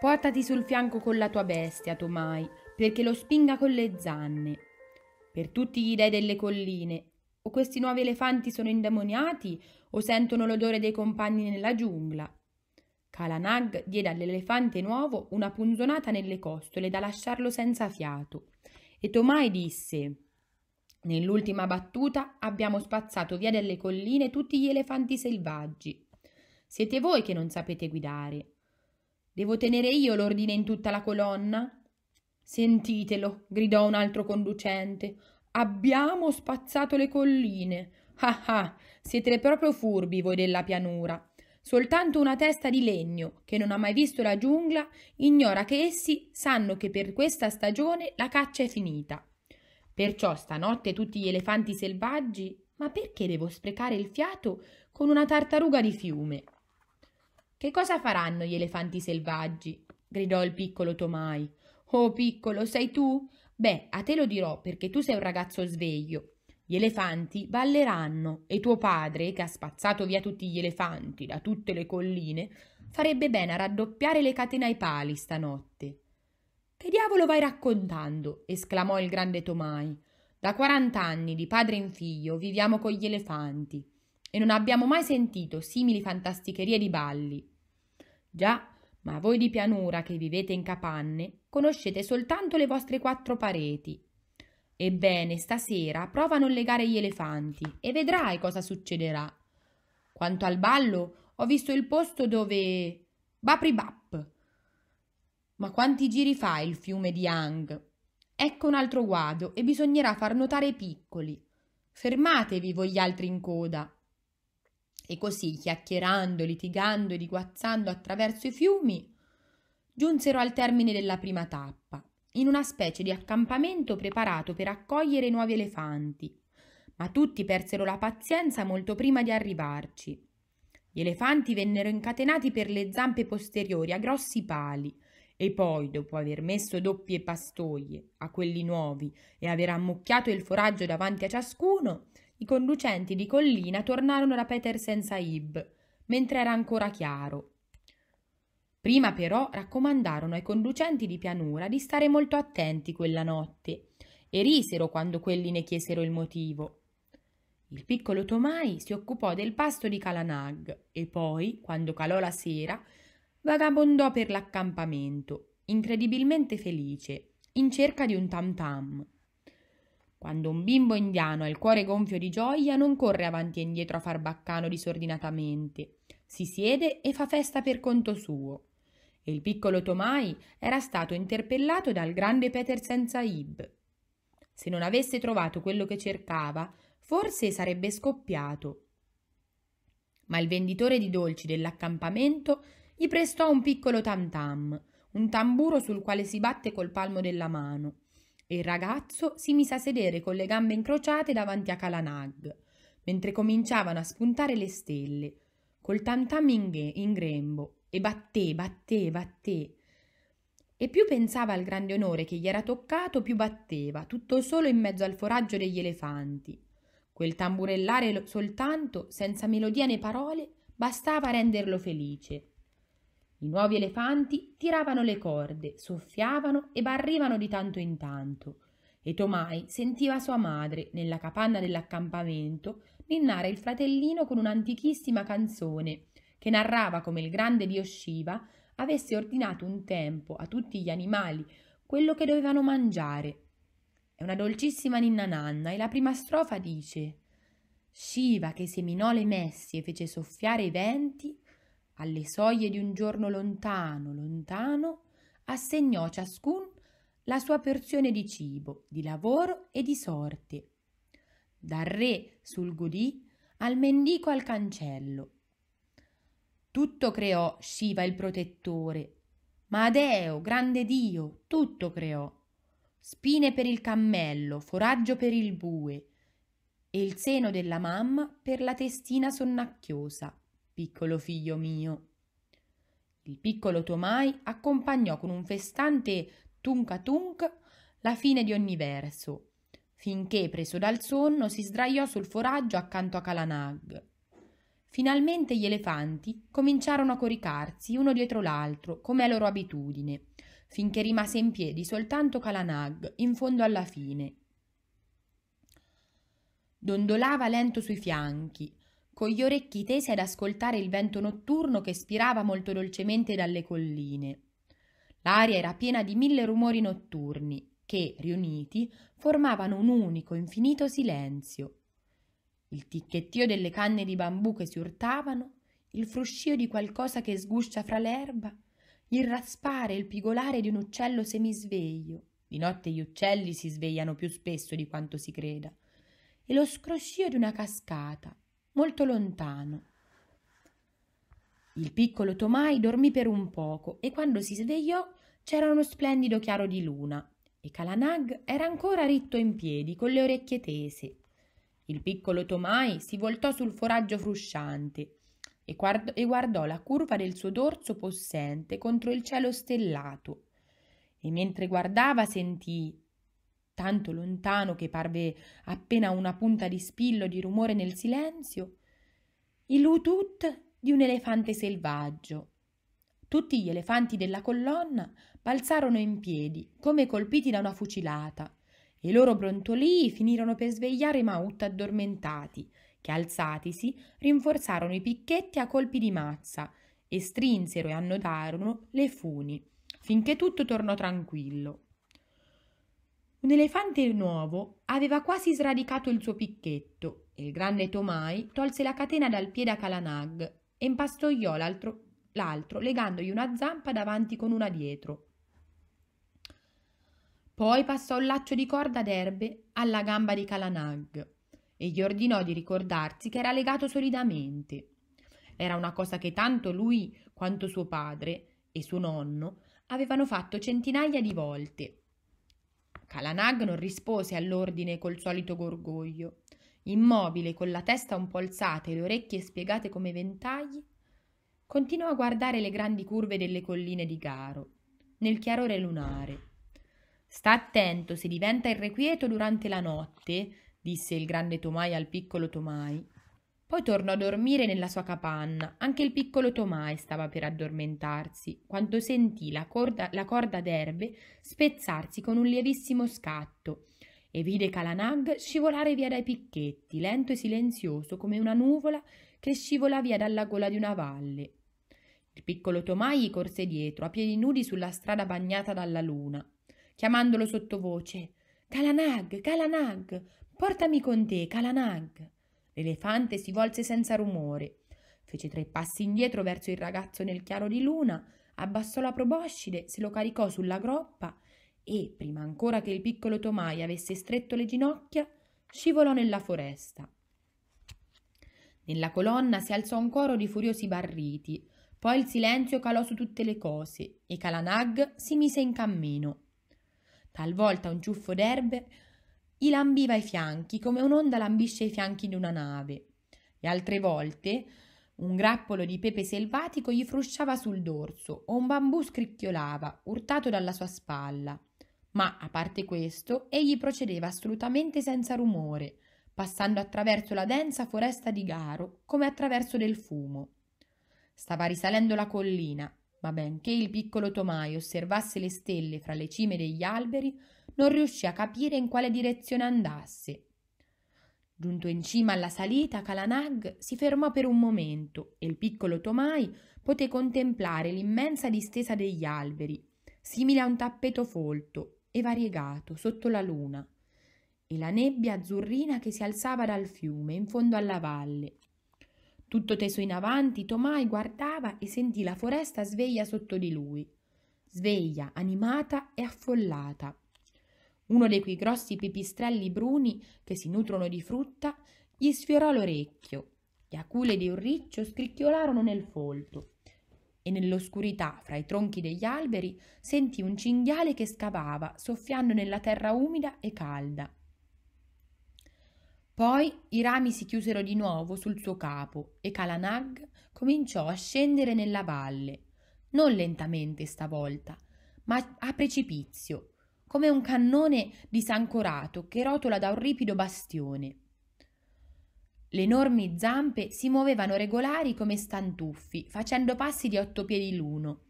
Portati sul fianco con la tua bestia, Tomai, perché lo spinga con le zanne. Per tutti gli dei delle colline, o questi nuovi elefanti sono indemoniati o sentono l'odore dei compagni nella giungla. Kalanag diede all'elefante nuovo una punzonata nelle costole da lasciarlo senza fiato e Tomai disse Nell'ultima battuta abbiamo spazzato via dalle colline tutti gli elefanti selvaggi. Siete voi che non sapete guidare. Devo tenere io l'ordine in tutta la colonna? Sentitelo, gridò un altro conducente. Abbiamo spazzato le colline. Ah ah, siete proprio furbi voi della pianura. Soltanto una testa di legno, che non ha mai visto la giungla, ignora che essi sanno che per questa stagione la caccia è finita. Perciò stanotte tutti gli elefanti selvaggi. Ma perché devo sprecare il fiato con una tartaruga di fiume? Che cosa faranno gli elefanti selvaggi? gridò il piccolo Tomai. Oh, piccolo, sei tu? Beh, a te lo dirò perché tu sei un ragazzo sveglio. Gli elefanti balleranno e tuo padre, che ha spazzato via tutti gli elefanti da tutte le colline, farebbe bene a raddoppiare le catene ai pali stanotte. Che diavolo vai raccontando? esclamò il grande Tomai. Da quarant'anni, di padre in figlio, viviamo con gli elefanti e non abbiamo mai sentito simili fantasticherie di balli. Già, ma voi di pianura che vivete in capanne conoscete soltanto le vostre quattro pareti. Ebbene, stasera prova a non legare gli elefanti e vedrai cosa succederà. Quanto al ballo, ho visto il posto dove. Bapribap, ma quanti giri fa il fiume di Yang? Ecco un altro guado e bisognerà far notare i piccoli. Fermatevi voi gli altri in coda. E così, chiacchierando, litigando e diguazzando attraverso i fiumi, giunsero al termine della prima tappa, in una specie di accampamento preparato per accogliere i nuovi elefanti. Ma tutti persero la pazienza molto prima di arrivarci. Gli elefanti vennero incatenati per le zampe posteriori a grossi pali, e poi, dopo aver messo doppie pastoie a quelli nuovi e aver ammucchiato il foraggio davanti a ciascuno, i conducenti di collina tornarono da Petersen Sahib, mentre era ancora chiaro. Prima però raccomandarono ai conducenti di pianura di stare molto attenti quella notte e risero quando quelli ne chiesero il motivo. Il piccolo Tomai si occupò del pasto di Kalanag e poi, quando calò la sera, vagabondò per l'accampamento, incredibilmente felice, in cerca di un tam tam. Quando un bimbo indiano ha il cuore gonfio di gioia, non corre avanti e indietro a far baccano disordinatamente, si siede e fa festa per conto suo. E il piccolo Tomai era stato interpellato dal grande Petersen Sahib. Se non avesse trovato quello che cercava, forse sarebbe scoppiato. Ma il venditore di dolci dell'accampamento gli prestò un piccolo tam tam, un tamburo sul quale si batte col palmo della mano, il ragazzo si mise a sedere con le gambe incrociate davanti a Kalanag, mentre cominciavano a spuntare le stelle, col tam tam in, in grembo, e batté, batté, batté. E più pensava al grande onore che gli era toccato, più batteva, tutto solo in mezzo al foraggio degli elefanti. Quel tamburellare soltanto, senza melodia né parole, bastava renderlo felice. I nuovi elefanti tiravano le corde, soffiavano e barrivano di tanto in tanto, e Tomai sentiva sua madre, nella capanna dell'accampamento, ninnare il fratellino con un'antichissima canzone che narrava come il grande dio Shiva avesse ordinato un tempo a tutti gli animali quello che dovevano mangiare. È una dolcissima ninna nanna e la prima strofa dice Shiva che seminò le messi e fece soffiare i venti alle soglie di un giorno lontano, lontano, assegnò ciascun la sua porzione di cibo, di lavoro e di sorte. Dal re sul gudì al mendico al cancello. Tutto creò Shiva il protettore, ma Adeo, grande Dio, tutto creò. Spine per il cammello, foraggio per il bue, e il seno della mamma per la testina sonnacchiosa piccolo figlio mio. Il piccolo Tomai accompagnò con un festante tunca tunk la fine di ogni verso, finché, preso dal sonno, si sdraiò sul foraggio accanto a Kalanag. Finalmente gli elefanti cominciarono a coricarsi uno dietro l'altro, come è loro abitudine, finché rimase in piedi soltanto Kalanag in fondo alla fine. Dondolava lento sui fianchi, con gli orecchi tesi ad ascoltare il vento notturno che spirava molto dolcemente dalle colline. L'aria era piena di mille rumori notturni che, riuniti, formavano un unico, infinito silenzio. Il ticchettio delle canne di bambù che si urtavano, il fruscio di qualcosa che sguscia fra l'erba, il raspare e il pigolare di un uccello semisveglio. Di notte gli uccelli si svegliano più spesso di quanto si creda. E lo scroscio di una cascata, molto lontano. Il piccolo Tomai dormì per un poco e quando si svegliò c'era uno splendido chiaro di luna e Kalanag era ancora ritto in piedi con le orecchie tese. Il piccolo Tomai si voltò sul foraggio frusciante e guardò, e guardò la curva del suo dorso possente contro il cielo stellato. E mentre guardava sentì, tanto lontano che parve appena una punta di spillo di rumore nel silenzio, il utut di un elefante selvaggio. Tutti gli elefanti della colonna balzarono in piedi, come colpiti da una fucilata, e i loro brontolii finirono per svegliare i maut addormentati, che alzatisi rinforzarono i picchetti a colpi di mazza e strinsero e annodarono le funi, finché tutto tornò tranquillo. Un elefante nuovo aveva quasi sradicato il suo picchetto e il grande Tomai tolse la catena dal piede a Kalanag e impastoiò l'altro, l'altro legandogli una zampa davanti con una dietro. Poi passò un laccio di corda d'erbe alla gamba di Kalanag e gli ordinò di ricordarsi che era legato solidamente. Era una cosa che tanto lui quanto suo padre e suo nonno avevano fatto centinaia di volte. Kalanag non rispose all'ordine col solito gorgoglio. Immobile, con la testa un po' alzata e le orecchie spiegate come ventagli, continuò a guardare le grandi curve delle colline di Garo, nel chiarore lunare. Sta attento, se diventa irrequieto durante la notte, disse il grande Tomai al piccolo Tomai. Poi tornò a dormire nella sua capanna. Anche il piccolo Tomai stava per addormentarsi, quando sentì la corda, la corda d'erbe spezzarsi con un lievissimo scatto e vide Kalanag scivolare via dai picchetti, lento e silenzioso come una nuvola che scivola via dalla gola di una valle. Il piccolo Tomai gli corse dietro, a piedi nudi sulla strada bagnata dalla luna, chiamandolo sottovoce. Kalanag, Kalanag, Portami con te, Kalanag. L'elefante si volse senza rumore, fece tre passi indietro verso il ragazzo nel chiaro di luna, abbassò la proboscide, se lo caricò sulla groppa e, prima ancora che il piccolo Tomai avesse stretto le ginocchia, scivolò nella foresta. Nella colonna si alzò un coro di furiosi barriti, poi il silenzio calò su tutte le cose e Kalanag si mise in cammino. Talvolta un ciuffo d'erbe gli lambiva i fianchi come un'onda lambisce i fianchi di una nave, e altre volte un grappolo di pepe selvatico gli frusciava sul dorso o un bambù scricchiolava, urtato dalla sua spalla. Ma, a parte questo, egli procedeva assolutamente senza rumore, passando attraverso la densa foresta di Garo come attraverso del fumo. Stava risalendo la collina, ma benché il piccolo Tomai osservasse le stelle fra le cime degli alberi, non riuscì a capire in quale direzione andasse. Giunto in cima alla salita, Kalanag si fermò per un momento e il piccolo Tomai poté contemplare l'immensa distesa degli alberi, simile a un tappeto folto e variegato sotto la luna, e la nebbia azzurrina che si alzava dal fiume in fondo alla valle. Tutto teso in avanti, Tomai guardava e sentì la foresta sveglia sotto di lui, sveglia, animata e affollata uno dei quei grossi pipistrelli bruni che si nutrono di frutta gli sfiorò l'orecchio. Le acule di un riccio scricchiolarono nel folto e nell'oscurità fra i tronchi degli alberi sentì un cinghiale che scavava, soffiando nella terra umida e calda. Poi i rami si chiusero di nuovo sul suo capo e Kalanag cominciò a scendere nella valle, non lentamente stavolta, ma a precipizio, come un cannone disancorato che rotola da un ripido bastione. Le enormi zampe si muovevano regolari come stantuffi, facendo passi di otto piedi l'uno,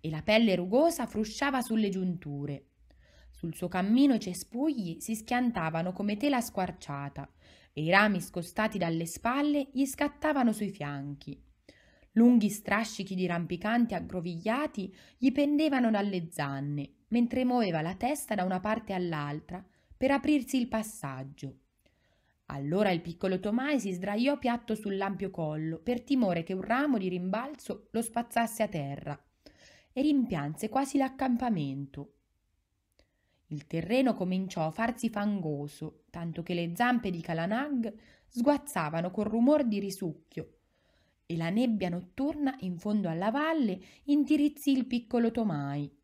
e la pelle rugosa frusciava sulle giunture. Sul suo cammino cespugli si schiantavano come tela squarciata e i rami scostati dalle spalle gli scattavano sui fianchi. Lunghi strascichi di rampicanti aggrovigliati gli pendevano dalle zanne, mentre muoveva la testa da una parte all'altra per aprirsi il passaggio. Allora il piccolo Tomai si sdraiò piatto sull'ampio collo per timore che un ramo di rimbalzo lo spazzasse a terra e rimpianse quasi l'accampamento. Il terreno cominciò a farsi fangoso, tanto che le zampe di Calanag sguazzavano col rumor di risucchio e la nebbia notturna in fondo alla valle intirizzì il piccolo Tomai.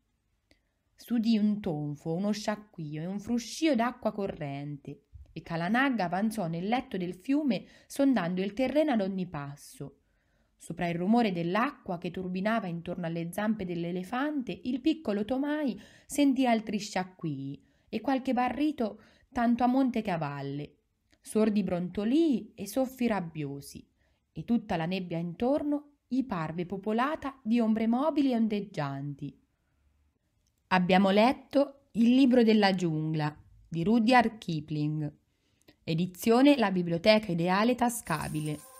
S'udì un tonfo, uno sciacquio e un fruscio d'acqua corrente e Calanag avanzò nel letto del fiume sondando il terreno ad ogni passo. Sopra il rumore dell'acqua che turbinava intorno alle zampe dell'elefante, il piccolo Tomai sentì altri sciacquii e qualche barrito tanto a monte che a valle, sordi brontolii e soffi rabbiosi, e tutta la nebbia intorno gli parve popolata di ombre mobili e ondeggianti. Abbiamo letto Il libro della giungla di Rudyard Kipling. Edizione La Biblioteca Ideale Tascabile